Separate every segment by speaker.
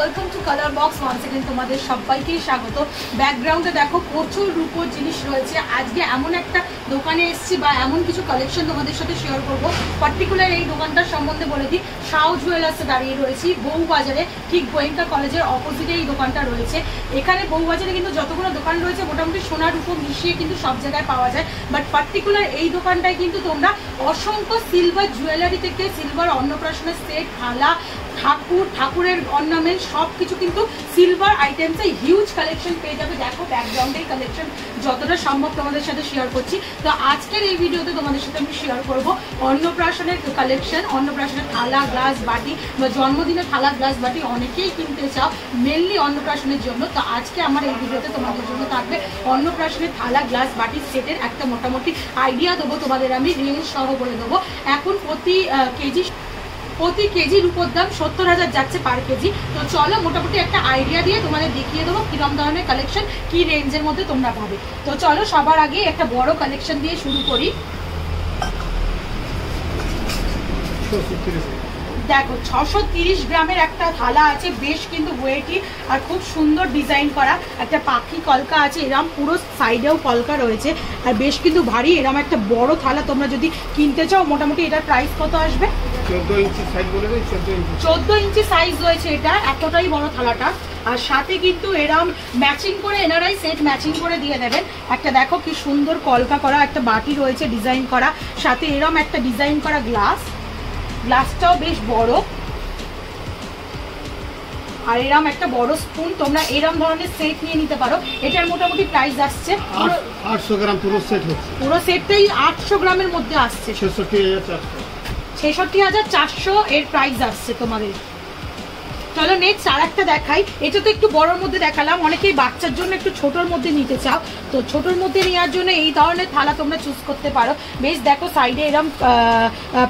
Speaker 1: Welcome to Colour Box one second তোমাদের সবাইকেই স্বাগত। ব্যাকগ্রাউন্ডে দেখো, প্রচুর রূপোর জিনিস রয়েছে। আজকে এমন একটা দোকানে এসেছি বা এমন কিছু কালেকশন তোমাদের সাথে শেয়ার করব। পার্টিকুলার এই দোকানটার সম্বন্ধে বলে দিই সাউ জুয়েলার্সে দাঁড়িয়ে রয়েছি, বউবাজারে। ঠিক গোয়েঙ্কা কলেজের অপোজিটে এই দোকানটা রয়েছে। এখানে বউবাজারে কিন্তু যতগুলো দোকান রয়েছে, মোটামুটি সোনার রূপো মিশিয়ে কিন্তু সব জায়গায় পাওয়া যায়। বাট পার্টিকুলার এই দোকানটায় কিন্তু তোমরা অসংখ্য সিলভার জুয়েলারি থেকে সিলভার অন্নপ্রাশনের সেট থালা ঠাকুর, ঠাকুরের অর্নামেন্ট সব কিছু কিন্তু সিলভার আইটেমসে হিউজ কালেকশন পেয়ে যাবে। দেখো ব্যাকগ্রাউন্ডেই কালেকশন যতটা সম্ভব তোমাদের সাথে শেয়ার করছি। তো আজকের এই ভিডিওতে তোমাদের সাথে আমি শেয়ার করব অন্নপ্রাশনের কালেকশন অন্নপ্রাশনের থালা গ্লাস বাটি বা জন্মদিনের থালা গ্লাস বাটি অনেকেই কিনতে চাও মেনলি অন্নপ্রাশনের জন্য। তো আজকে আমার এই ভিডিওতে তোমাদের জন্য থাকবে অন্নপ্রাশনের থালা গ্লাস বাটি সেটের একটা মোটামুটি আইডিয়া দেবো। তোমাদের আমি রেঞ্জ সহ বলে দেবো। এখন প্রতি কেজি প্রতি কেজির উপর দাম সত্তর হাজার যাচ্ছে পার কেজি। তো চলো মোটামুটি একটা আইডিয়া দিয়ে তোমাদের দেখিয়ে দেবো কিরম ধরনের কালেকশন কি রেঞ্জের মধ্যে তোমরা পাবে। তো চলো সবার আগে একটা বড় কালেকশন দিয়ে শুরু করি। দেখো, ছশো তিরিশ গ্রামের একটা থালা আছে, বেশ কিন্তু ওয়েটি আর খুব সুন্দর ডিজাইন করা। একটা পাখি কলকা আছে, এরম পুরো সাইডেও কলকা রয়েছে। আর বেশ কিন্তু ভারী এরম একটা বড় থালা তোমরা যদি কিনতে চাও মোটামুটি এটার প্রাইস কত আসবে?
Speaker 2: চোদ্দ ইঞ্চি সাইজ
Speaker 1: রয়েছে এটা এতটাই বড় থালাটা। আর সাথে কিন্তু এরম ম্যাচিং করে এনারাই সেট ম্যাচিং করে দিয়ে দেবেন। একটা দেখো কি সুন্দর কলকা করা একটা বাটি রয়েছে ডিজাইন করা। সাথে এরম একটা ডিজাইন করা গ্লাস গ্লাসটাও বেশ বড়। আর এরম একটা বড় স্পুন তোমরা এরম ধরনের সেট নিয়ে নিতে পারো। এটার মোটামুটি প্রাইস আসছে। পুরো
Speaker 2: আটশো গ্রাম পুরো সেট হচ্ছে।
Speaker 1: পুরো সেটটাই আটশো গ্রামের মধ্যে আসছে।
Speaker 2: ছেষট্টি হাজার চারশো।
Speaker 1: ছেষট্টি হাজার চারশো এর প্রাইস আসছে তোমাদের। চলো নেক্সট আর একটা দেখাই। এটা তো একটু বড়োর মধ্যে দেখালাম। অনেকেই বাচ্চার জন্য একটু ছোটোর মধ্যে নিতে চাও। তো ছোটোর মধ্যে নেওয়ার জন্য এই ধরনের থালা তোমরা চুজ করতে পারো। বেশ দেখো সাইডে এরম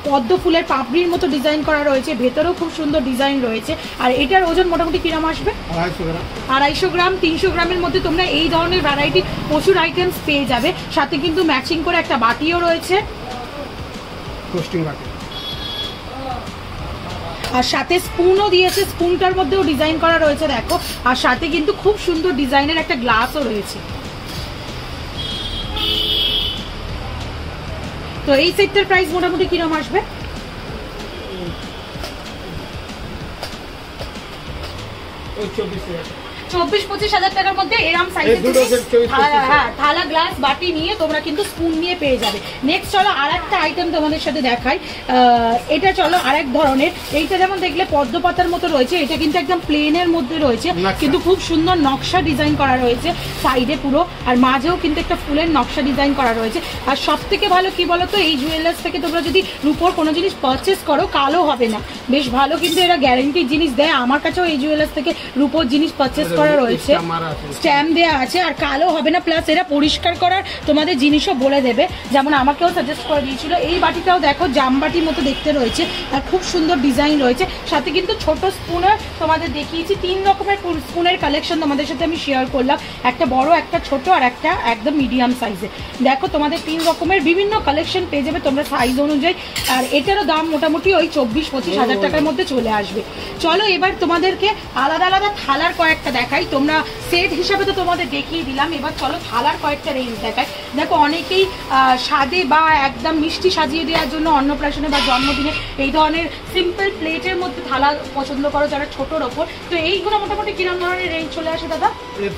Speaker 1: পদ্ম ফুলের পাপড়ির মতো ডিজাইন করা রয়েছে। ভেতরেও খুব সুন্দর ডিজাইন রয়েছে। আর এটার ওজন মোটামুটি কিরম আসবে?
Speaker 2: আড়াইশো গ্রাম।
Speaker 1: তিনশো গ্রামের মধ্যে তোমরা এই ধরনের ভ্যারাইটি প্রচুর আইটেমস পেয়ে যাবে। সাথে কিন্তু ম্যাচিং করে একটা বাটিও রয়েছে।
Speaker 2: কোস্টিং বাটি।
Speaker 1: আর সাথে স্পুনও দিয়েছে। স্পুনটার মধ্যেও ডিজাইন করা রয়েছে, দেখো। আর সাথে কিন্তু খুব সুন্দর ডিজাইনের একটা গ্লাসও রয়েছে। তো এই সেটটার প্রাইস মোটামুটি কিরম আসবে?
Speaker 2: চব্বিশ
Speaker 1: চব্বিশ পঁচিশ হাজার টাকার মধ্যে এরম। হ্যাঁ থালা গ্লাস বাটি নিয়ে তোমরা কিন্তু স্পুন নিয়ে পেয়ে যাবে। নেক্সট চলো আর একটা আইটেম তোমাদের সাথে দেখাই। এটা চলো আরেক ধরনের। এইটা যেমন দেখলে পদ্ম পাতার মতো রয়েছে এটা কিন্তু একদম প্লেনের মধ্যে রয়েছে। কিন্তু খুব সুন্দর নকশা ডিজাইন করা রয়েছে সাইডে পুরো আর মাঝেও কিন্তু একটা ফুলের নকশা ডিজাইন করা রয়েছে। আর সব থেকে ভালো কি বলতো এই জুয়েলার্স থেকে তোমরা যদি রুপোর কোনো জিনিস পারচেস করো কালো হবে না। বেশ ভালো কিন্তু এরা গ্যারেন্টির জিনিস দেয়। আমার কাছেও এই জুয়েলার্স থেকে রুপোর জিনিস পারচেস করা রয়েছে। স্ট্যাম্প দেওয়া আছে। আর কালো হবে না প্লাস এরা পরিষ্কার করার তোমাদের জিনিসও বলে দেবে। যেমন আমাকেও সাজেস্ট করে দিয়েছিল। এই বাটিটাও দেখো জামবাটির মতো দেখতে রয়েছে আর খুব সুন্দর ডিজাইন রয়েছে। সাথে কিন্তু ছোট স্পুনের তোমাদের দেখিয়েছি। তিন রকমের স্পুনের কালেকশন তোমাদের সাথে আমি শেয়ার করলাম। একটা বড় একটা ছোট আর একটা একদম মিডিয়াম সাইজে দেখো তোমাদের তিন রকমের বিভিন্ন কালেকশন পেয়ে যাবে তোমরা সাইজ অনুযায়ী। আর এটারও দাম মোটামুটি ওই চব্বিশ পঁচিশ হাজার টাকার মধ্যে চলে আসবে। চলো এবার তোমাদেরকে আলাদা আলাদা থালার কয়েকটা দেখাই। তোমরা সেট হিসাবে তো তোমাদের দেখিয়ে দিলাম। এবার চলো থালার কয়েকটা রেঞ্জ দেখাই। দেখো অনেকেই স্বাদে বা একদম মিষ্টি সাজিয়ে দেওয়ার জন্য অন্নপ্রাশনে বা জন্মদিনে এই ধরনের সিম্পল প্লেটের মধ্যে থালা পছন্দ করো যারা ছোটোর ওপর। তো এইগুলো মোটামুটি কিরম ধরনের রেঞ্জ চলে আসে দাদা?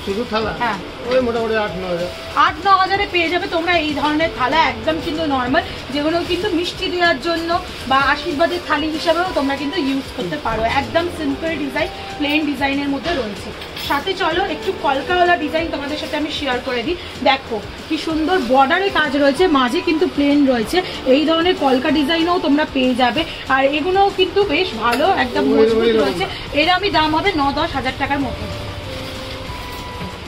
Speaker 2: শুধু থালা?
Speaker 1: হ্যাঁ।
Speaker 2: ওই মোটামুটি আট ন হাজার।
Speaker 1: আট ন হাজারে পেয়ে যাবে তোমরা এই ধরনের থালা একদম কিন্তু নর্মাল যেগুলো কিন্তু মিষ্টি দেওয়ার জন্য বা আশীর্বাদের থালি হিসাবেও তোমরা কিন্তু ইউজ করতে পারো। একদম সিম্পল ডিজাইন প্লেন ডিজাইনের মধ্যে রয়েছে। সাথে চলো একটু কলকাওয়ালা ডিজাইন তোমাদের সাথে আমি শেয়ার করে দিই। দেখো কি সুন্দর বর্ডারে কাজ রয়েছে মাঝে কিন্তু প্লেন রয়েছে। এই ধরনের কলকা ডিজাইনও তোমরা পেয়ে যাবে। আর এগুলোও কিন্তু বেশ ভালো একদম মজবুত রয়েছে। এর আমি দাম হবে ন দশ হাজার টাকার মতো।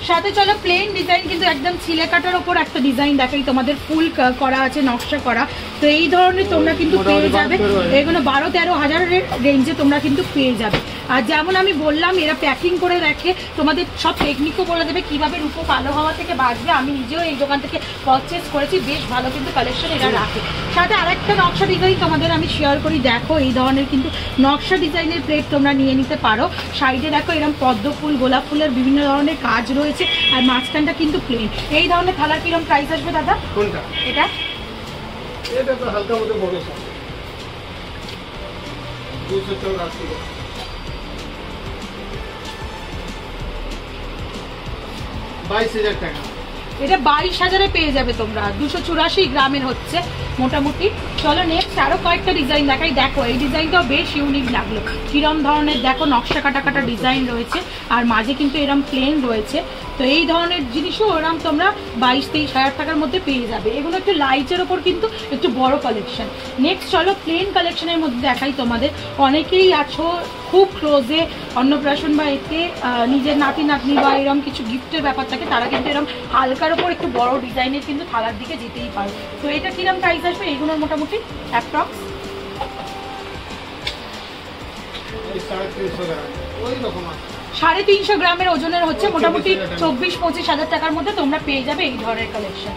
Speaker 1: সাথে চলো প্লেন ডিজাইন কিন্তু একদম ছিলে কাটার ওপর একটা ডিজাইন দেখাই। তোমাদের ফুল করা আছে নকশা করা। তো এই ধরনের তোমরা কিন্তু পেয়ে যাবে। এগুলো বারো তেরো হাজারের রেঞ্জে তোমরা কিন্তু পেয়ে যাবে। আর যেমন আমি বললাম এরা প্যাকিং করে রাখে। তোমাদের সব টেকনিকও বলে দেবে কীভাবে রূপো কালো হওয়া থেকে বাঁচবে। আমি নিজেও এই দোকান থেকে পারচেস করেছি। বেশ ভালো কিন্তু কালেকশন এরা রাখে। সাথে আরেকটা নকশা ডিজাইন তোমাদের আমি শেয়ার করি। দেখো এই ধরনের কিন্তু নকশা ডিজাইনের প্লেট তোমরা নিয়ে নিতে পারো। সাইডে দেখো এরকম পদ্ম ফুল গোলাপ ফুলের বিভিন্ন ধরনের কাজ রয়েছে। আর মাঝখানটা কিন্তু প্লেন এই ধরনের থালার কিরম প্রাইস আসবে দাদা?
Speaker 2: কোনটা?
Speaker 1: এটা?
Speaker 2: এটা তো হালকা মতো বড় দুশো চৌরাশি বাইশ হাজার টাকা।
Speaker 1: এটা বাইশ হাজারে পেয়ে যাবে তোমরা। দুশো চুরাশি গ্রামের হচ্ছে মোটামুটি। চলো নেক্সট আরও কয়েকটা ডিজাইন দেখাই। দেখো এই ডিজাইনটাও বেশ ইউনিক লাগল। কিরম ধরনের দেখো নকশা কাটা কাটা ডিজাইন রয়েছে। আর মাঝে কিন্তু এরম প্লেন রয়েছে। তো এই ধরনের জিনিসও ওরম তোমরা বাইশ, তেইশ হাজার টাকার মধ্যে পেয়ে যাবে। এগুলো একটু লাইটের ওপর কিন্তু একটু বড় কালেকশন নেক্সট চলো প্লেন কালেকশনের মধ্যে দেখাই তোমাদের। অনেকেই আছো খুব ক্লোজে অন্নপ্রাশন বা এতে নিজের নাতি, নাতনি বা এরকম কিছু গিফটের ব্যাপার থাকে, তারা কিন্তু এরকম হালকার ওপর একটু বড় ডিজাইনের কিন্তু থালার দিকে যেতেই পারে। তো এটা কিরম প্রাইস আসবে? এইগুলোর মোটামুটি অ্যাপ্রক্স
Speaker 2: ওই রকম আছে।
Speaker 1: সাড়ে তিনশো গ্রামের ওজনের হচ্ছে মোটামুটি চব্বিশ পঁচিশ হাজার টাকার মধ্যে তোমরা পেয়ে যাবে এই ধরনের কালেকশন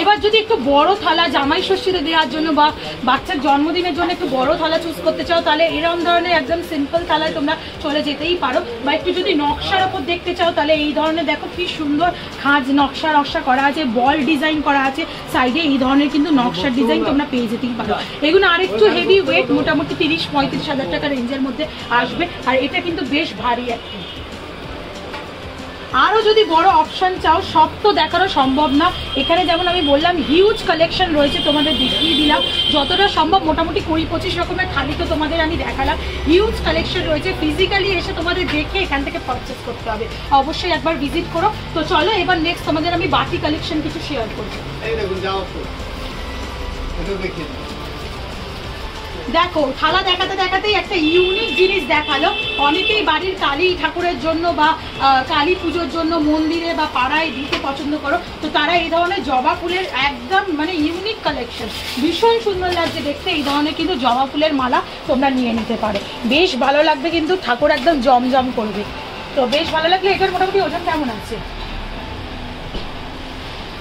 Speaker 1: এবার যদি একটু বড় থালা, জামাই ষষ্ঠীতে দেওয়ার জন্য বা বাচ্চার জন্মদিনের জন্য একটু বড় থালা চুজ করতে চাও, তাহলে এরকম ধরনের একদম সিম্পল থালায় তোমরা চলে যেতেই পারো। বা একটু যদি নকশার ওপর দেখতে চাও, তাহলে এই ধরনের দেখো কি সুন্দর খাঁজ নকশা নকশা করা আছে, বল ডিজাইন করা আছে। সাইডে এই ধরনের কিন্তু নকশার ডিজাইন তোমরা পেয়ে যেতেই পারো। এগুলো আরেকটু হেভি ওয়েট মোটামুটি তিরিশ পঁয়ত্রিশ হাজার টাকা রেঞ্জের মধ্যে আসবে। আর এটা কিন্তু বেশ ভারী একটা আরও যদি বড় অপশন চাও, সব তো দেখারও সম্ভব না। এখানে যেমন আমি বললাম হিউজ কালেকশন রয়েছে তোমাদের দেখিয়ে দিলাম। যতটা সম্ভব, মোটামুটি কুড়ি পঁচিশ রকমের খালি তো তোমাদের আমি দেখালাম। হিউজ কালেকশন রয়েছে। ফিজিক্যালি এসে তোমাদের দেখে এখান থেকে পারচেস করতে হবে। অবশ্যই একবার ভিজিট করো। তো চলো, এবার নেক্সট তোমাদের আমি বাকি কালেকশন কিছু শেয়ার করব দেখো, থালা দেখাতে দেখাতেই একটা ইউনিক জিনিস দেখাল। অনেকেই বাড়ির কালী ঠাকুরের জন্য বা কালী পুজোর জন্য মন্দিরে বা পাড়ায় দিতে পছন্দ করো। তো তারা এই ধরনের জবা ফুলের একদম মানে ইউনিক কালেকশন ভীষণ সুন্দর লাগছে দেখতে। এই ধরনের কিন্তু জবা ফুলের মালা তোমরা নিয়ে নিতে পারো। বেশ ভালো লাগবে কিন্তু ঠাকুর একদম জমজম করবে। তো বেশ ভালো লাগলে এটার মোটামুটি ওজন কেমন আছে?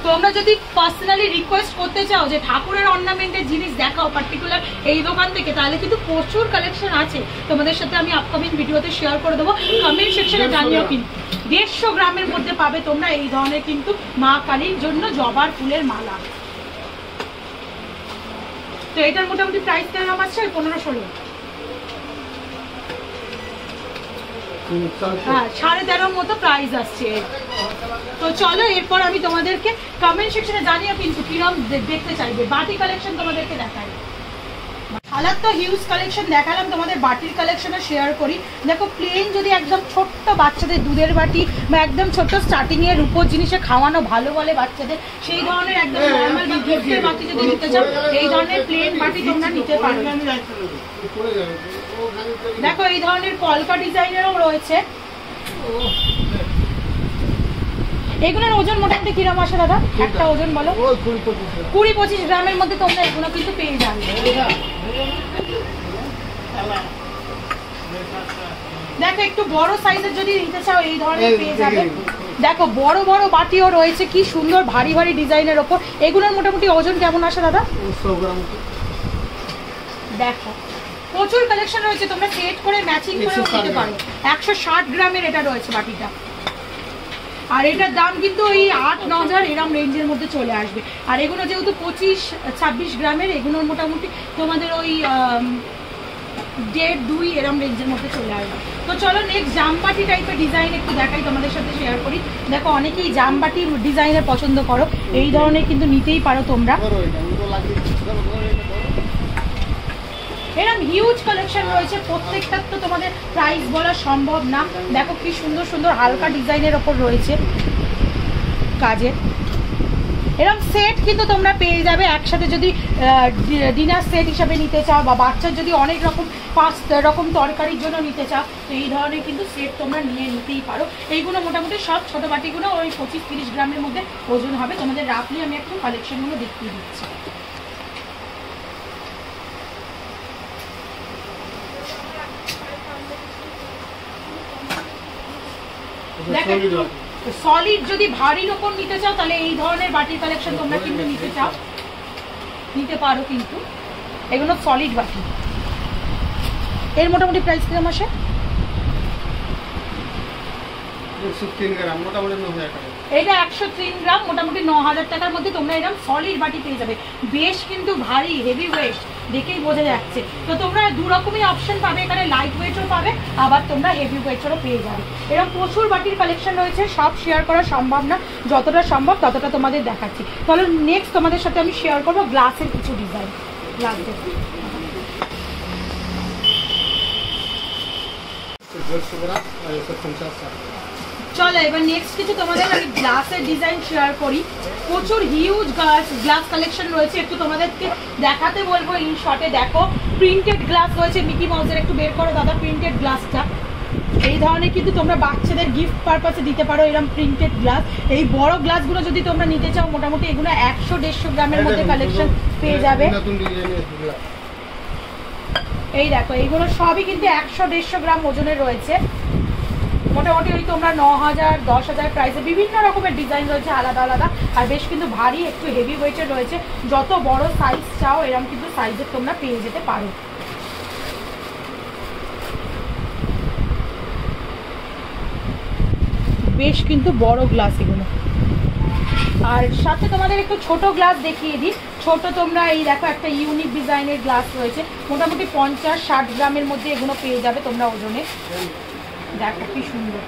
Speaker 1: তোমরা যদি পার্সোনালি রিকোয়েস্ট করতে চাও যে ঠাকুরের অর্নামেন্টের জিনিস দেখাও পার্টিকুলার এই দোকান থেকে তাহলে কিন্তু প্রচুর কালেকশন আছে। তোমাদের সাথে আমি আপকামিং ভিডিওতে শেয়ার করে দেবো। কমেন্ট সেকশনে জানিও কিন্তু। দেড়শো গ্রামের মধ্যে পাবে তোমরা এই ধরনের কিন্তু মা কালীর জন্য জবার ফুলের মালা। তো এটার মোটামুটি প্রাইস কেমন আছে? পনেরো ষোলো
Speaker 2: হুম, চারশো।
Speaker 1: হ্যাঁ সাড়ে তেরোর মতো প্রাইস আসছে। তো চলো এরপর আমি তোমাদেরকে কমেন্ট সেকশনে জানিও কিন্তু কিরম দেখতে চাইবে। বাটি কালেকশন তোমাদেরকে দেখাই। থালার তো হিউজ কালেকশন দেখালাম তোমাদের বাটির কালেকশনে শেয়ার করি। দেখো প্লেন যদি একদম ছোট্ট বাচ্চাদের দুধের বাটি বা একদম ছোট্ট স্টার্টিংয়ের উপর জিনিসে খাওয়ানো ভালো বলে বাচ্চাদের সেই ধরনের একদম নর্মাল বা গিফটের বাটি যদি নিতে চাও এই ধরনের প্লেন বাটি তোমরা নিতে পারো দেখো এই ধরনের কলকা ডিজাইনেরও রয়েছে। এগুলোর ওজন মোটামুটি কিরম আসে দাদা? একটা ওজন বলো?
Speaker 2: কুড়ি পঁচিশ গ্রাম।
Speaker 1: কুড়ি পঁচিশ গ্রামের মধ্যে তোমরা এগুলো কিন্তু পেয়ে যাবে। দেখো একটু বড় সাইজের যদি নিতে চাও এই ধরনের পেয়ে যাবে। দেখো বড় বড় বাটিও রয়েছে কি সুন্দর ভারী ভারী ডিজাইনের ওপর। এগুলোর মোটামুটি ওজন কেমন আসে দাদা? দেখো প্রচুর কালেকশন রয়েছে তোমরা সেট করে ম্যাচিং করেও নিতে পারো। একশো ষাট গ্রামের এটা রয়েছে বাটিটা। আর এটার দাম কিন্তু ওই আট ন হাজার এরম রেঞ্জের মধ্যে চলে আসবে। আর এগুলো যেহেতু পঁচিশ ছাব্বিশ গ্রামের এগুলোর মোটামুটি তোমাদের ওই দেড় দুই এরম রেঞ্জের মধ্যে চলে আসবে। তো চলো নেক্সট জামবাটি টাইপের ডিজাইন একটু দেখাই তোমাদের সাথে শেয়ার করি। দেখো অনেকেই জামবাটি ডিজাইনের পছন্দ করো। এই ধরনের কিন্তু নিতেই পারো তোমরা
Speaker 2: ধরো এটা উল্টো লাগিয়ে ধরো, ধরো, এটা ধরো।
Speaker 1: এরকম হিউজ কালেকশন রয়েছে। প্রত্যেকটার তো তোমাদের প্রাইস বলা সম্ভব না। দেখো কি সুন্দর সুন্দর হালকা ডিজাইনের ওপর রয়েছে কাজের। এরকম সেট কিন্তু তোমরা পেয়ে যাবে একসাথে যদি ডিনার সেট হিসাবে নিতে চাও বা বাচ্চার যদি অনেক রকম পাঁচ রকম তরকারির জন্য নিতে চাও, তো এই ধরনের কিন্তু সেট তোমরা নিয়ে নিতেই পারো। এইগুলো মোটামুটি সব ছোটো বাটিগুলো ওই পঁচিশ তিরিশ গ্রামের মধ্যে ওজন হবে। তোমাদের রাফলি আমি একটু কালেকশনগুলো দেখিয়ে দিচ্ছি দেখো
Speaker 2: solid
Speaker 1: একটু
Speaker 2: বাটি।
Speaker 1: সলিড যদি ভারীর ওপর নিতে চাও তাহলে এই ধরনের বাটির কালেকশন তোমরা কিন্তু নিতে চাও। নিতে পারো কিন্তু। এগুলো সলিড বাটি। এর মোটামুটি প্রাইস কিরম আসে?
Speaker 2: মোটামুটি
Speaker 1: এটা একশো তিন গ্রাম, মোটামুটি ন হাজার টাকার মধ্যে তোমরা এরকম সলিড বাটি পেয়ে যাবে। বেশ কিন্তু ভারী হেভি ওয়েট দেখেই বোঝা যাচ্ছে। তো তোমরা দু রকমই অপশন পাবে, এখানে লাইট ওয়েটও পাবে, আবার তোমরা হেভি ওয়েটেরও পেয়ে যাবে। এরকম প্রচুর বাটির কালেকশন রয়েছে, সব শেয়ার করা সম্ভব না। যতটা সম্ভব ততটা তোমাদের দেখাচ্ছি। তাহলে নেক্সট তোমাদের সাথে আমি শেয়ার করব গ্লাসের কিছু ডিজাইন দেখো। চলো এবার নেক্সট কিছু তোমাদের আমি গ্লাসের ডিজাইন শেয়ার করি। প্রচুর হিউজ গ্লাস গ্লাস কালেকশন রয়েছে। একটু তোমাদেরকে দেখাতে বলব ইন শর্টে দেখো। প্রিন্টেড গ্লাস রয়েছে মিকি মাউসের একটু বের করো দাদা প্রিন্টেড গ্লাসটা এই ধরনের কিন্তু তোমরা বাচ্চাদের গিফট পারপাসে দিতে পারো এরকম প্রিন্টেড গ্লাস এই বড় গ্লাসগুলো যদি তোমরা নিতে চাও মোটামুটি এগুলো একশো দেড়শো গ্রামের মধ্যে কালেকশন পেয়ে যাবে। এই দেখো এইগুলো সবই কিন্তু একশো দেড়শো গ্রাম ওজনের রয়েছে। মোটামুটি ওই তোমরা ন হাজার দশ হাজার প্রাইসে বিভিন্ন রকমের ডিজাইন রয়েছে, আলাদা আলাদা। আর বেশ কিন্তু ভারী, একটু হেভি ওয়েটের রয়েছে। যত বড় সাইজ চাও এরকম কিন্তু সাইজের তোমরা পেয়ে যেতে পারো। বেশ কিন্তু বড় গ্লাস এগুলো। আর সাথে তোমাদের একটু ছোট গ্লাস দেখিয়ে দিই। ছোট তোমরা এই দেখো, একটা ইউনিক ডিজাইনের গ্লাস রয়েছে। মোটামুটি পঞ্চাশ, ষাট গ্রামের মধ্যে এগুলো পেয়ে যাবে তোমরা ওজনে। দেখো কি সুন্দর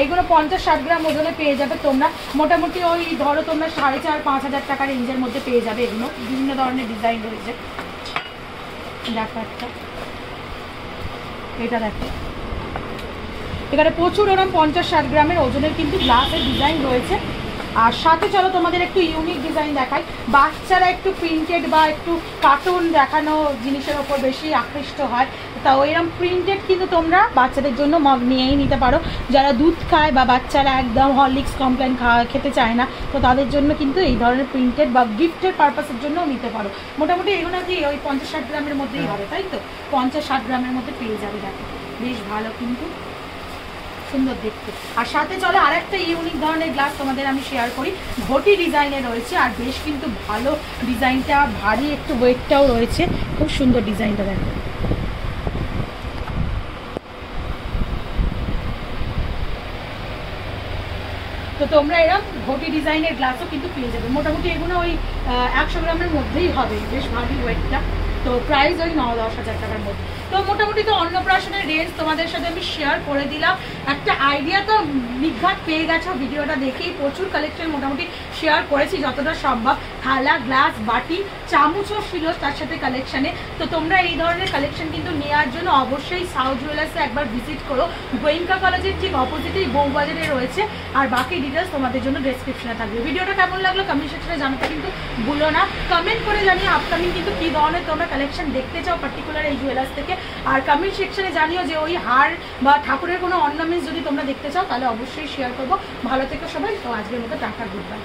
Speaker 1: এইগুলো পঞ্চাশ ষাট গ্রাম ওজনে পেয়ে যাবে তোমরা। মোটামুটি ওই ধরো তোমরা সাড়ে চার, পাঁচ হাজার টাকা রেঞ্জের মধ্যে পেয়ে যাবে এগুলো। বিভিন্ন ধরনের ডিজাইন রয়েছে। দেখো একটা। এটা দেখো। এখানে প্রচুর ওরকম পঞ্চাশ ষাট গ্রামের ওজনের কিন্তু গ্লাসের ডিজাইন রয়েছে। আর সাথে চলো তোমাদের একটু ইউনিক ডিজাইন দেখাই। বাচ্চারা একটু প্রিন্টেড বা একটু কার্টুন দেখানো জিনিসের ওপর বেশি আকৃষ্ট হয়। তা ওইরকম প্রিন্টেড কিন্তু তোমরা বাচ্চাদের জন্য মগ নিয়েই নিতে পারো। যারা দুধ খায় বা বাচ্চারা একদম হরলিক্স কমপ্লেন খাওয়া খেতে চায় না, তো তাদের জন্য কিন্তু এই ধরনের প্রিন্টেড বা গিফটের পারপাসের জন্যও নিতে পারো। মোটামুটি এগুলো কি ওই পঞ্চাশ ষাট গ্রামের মধ্যেই হবে, তাই তো? পঞ্চাশ ষাট গ্রামের মধ্যে পেয়ে যাবে দেখো। বেশ ভালো কিন্তু। সুন্দর দেখতে। আর সাথে চলো আর একটা ইউনিক ধরনের গ্লাস তোমাদের আমি শেয়ার করি। ঘটি ডিজাইনে রয়েছে, আর বেশ কিন্তু ভালো ডিজাইনটা, ভারী একটু ওয়েটটাও রয়েছে। খুব সুন্দর ডিজাইনটা দেখো। তো তোমরা এরকম ঘটি ডিজাইনের গ্লাসও কিন্তু পেয়ে যাবে। মোটামুটি এগুলো ওই একশো গ্রামের মধ্যেই হবে, বেশ ভারী ওয়েটটা তো প্রাইস ওই ন দশ হাজার টাকার মধ্যে। তো মোটামুটি তো অন্নপ্রাশনের রেঞ্জ তোমাদের সাথে আমি শেয়ার করে দিলাম। একটা আইডিয়া তো নিঘাত পেয়ে গেছো, ভিডিওটা দেখেই প্রচুর কালেকশন মোটামুটি শেয়ার করেছি যতটা সম্ভব। থালা গ্লাস বাটি চামচও ছিল তার সাথে কালেকশানে তো তোমরা এই ধরনের কালেকশন কিন্তু নেওয়ার জন্য অবশ্যই সাউথ জুয়েলার্সে একবার ভিজিট করো। গোয়েঙ্কা কলেজের ঠিক অপোজিটেই বউবাজারে রয়েছে। আর বাকি ডিটেলস তোমাদের জন্য ডেসক্রিপশনে থাকবে। ভিডিওটা কেমন লাগল কমেন্ট সেকশনে জানাতে কিন্তু ভুলো না। কমেন্ট করে জানিয়ে আপকামিং কিন্তু কী ধরনের তোমরা কালেকশন দেখতে চাও পার্টিকুলার এই জুয়েলার্স থেকে আর কমেন্ট সেকশনে জানিও যে ওই হার বা ঠাকুরের কোনো অর্নামেন্টস যদি তোমরা দেখতে চাও, তাহলে অবশ্যই শেয়ার করব। ভালো থেকে সবাই, তো আজকের মতো টাকা গুড বাই